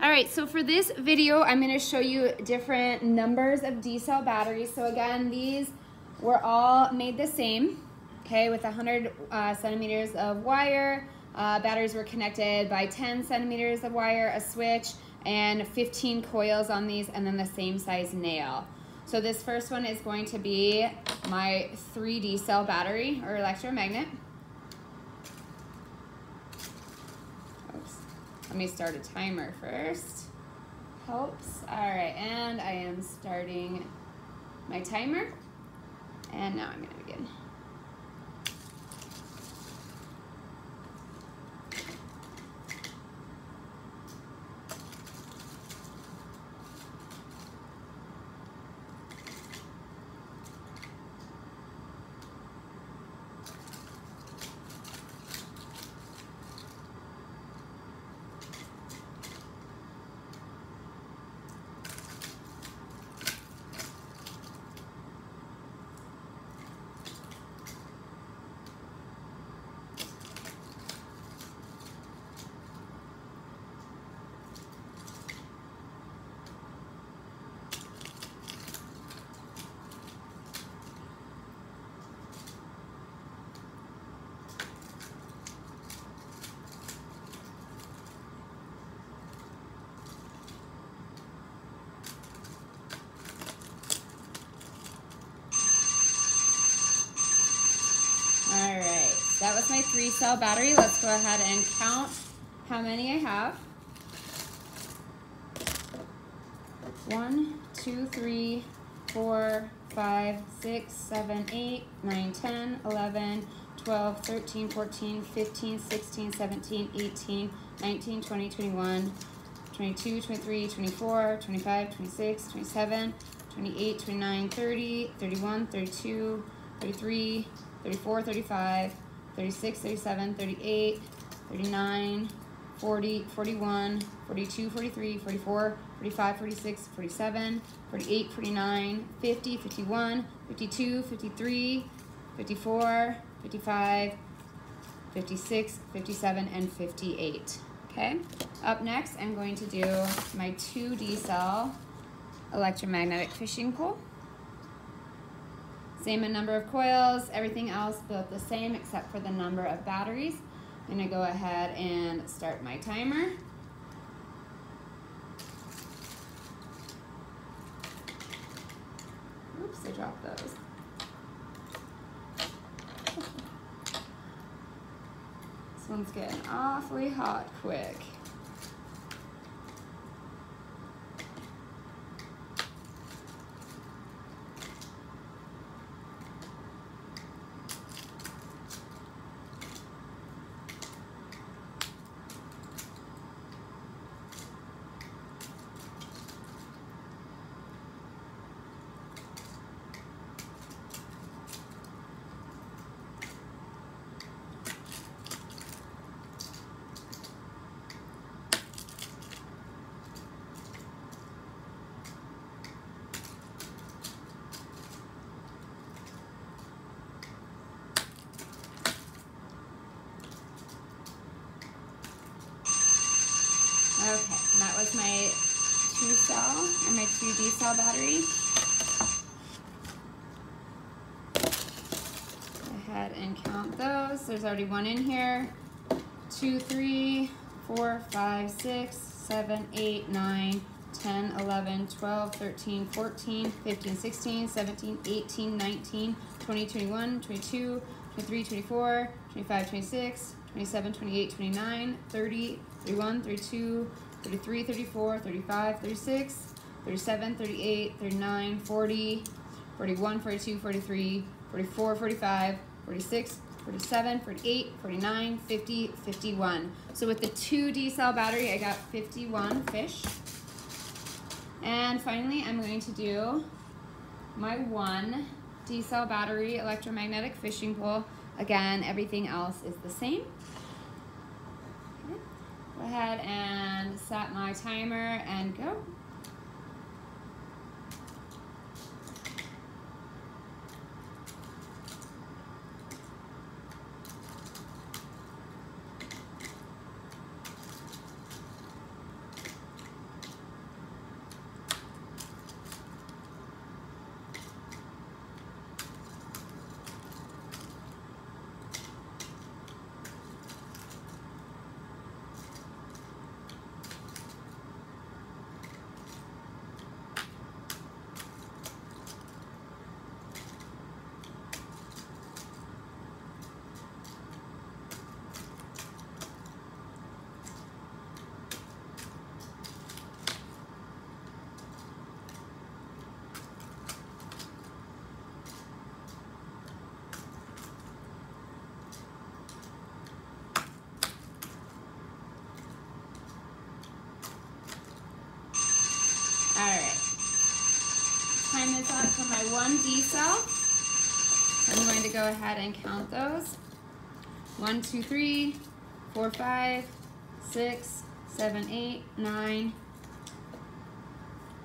All right, so for this video, I'm gonna show you different numbers of D-cell batteries. So again, these were all made the same, okay, with 100 uh, centimeters of wire. Uh, batteries were connected by 10 centimeters of wire, a switch, and 15 coils on these, and then the same size nail. So this first one is going to be my 3D cell battery or electromagnet. Let me start a timer first. Helps. All right, and I am starting my timer. And now I'm gonna begin. All right, that was my three cell battery. Let's go ahead and count how many I have. One, two, three, four, five, six, seven, eight, nine, 10, 11, 12, 13, 14, 15, 16, 17, 18, 19, 20, 21, 22, 23, 24, 25, 26, 27, 28, 29, 30, 31, 32, 33, 34, 35, 36, 37, 38, 39, 40, 41, 42, 43, 44, 45, 46, 47, 48, 49, 50, 51, 52, 53, 54, 55, 56, 57, and 58. Okay, up next I'm going to do my 2D cell electromagnetic fishing pole. Same number of coils, everything else built the same except for the number of batteries. I'm gonna go ahead and start my timer. Oops, I dropped those. This one's getting awfully hot quick. Okay, and that was my two cell and my two D cell battery. Go ahead and count those. There's already one in here. Two, three, four, five, six, seven, eight, nine, 10, 11, 12, 13, 14, 15, 16, 17, 18, 19, 20, 21, 22, 23, 24, 25, 26, 27, 28, 29, 30, 31, 32, 33, 34, 35, 36, 37, 38, 39, 40, 41, 42, 43, 44, 45, 46, 47, 48, 49, 50, 51. So with the two D cell battery, I got 51 fish. And finally, I'm going to do my one D cell battery electromagnetic fishing pole. Again, everything else is the same. Ahead and set my timer and go. My one D cell. I'm going to go ahead and count those. One, two, three, four, five, six, seven, eight, nine,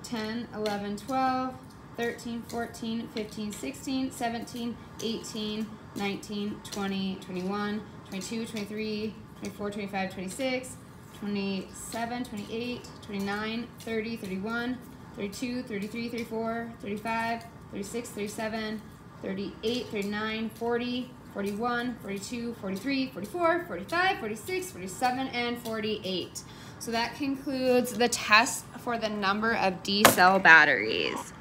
10, 11, 12, 13, 14, 15, 16, 17, 18, 19, 20, 21, 22, 23, 24, 25, 26, 27, 28, 29, 30, 31, 32, 33, 34, 35, 36, 37, 38, 39, 40, 41, 42, 43, 44, 45, 46, 47, and 48. So that concludes the test for the number of D cell batteries.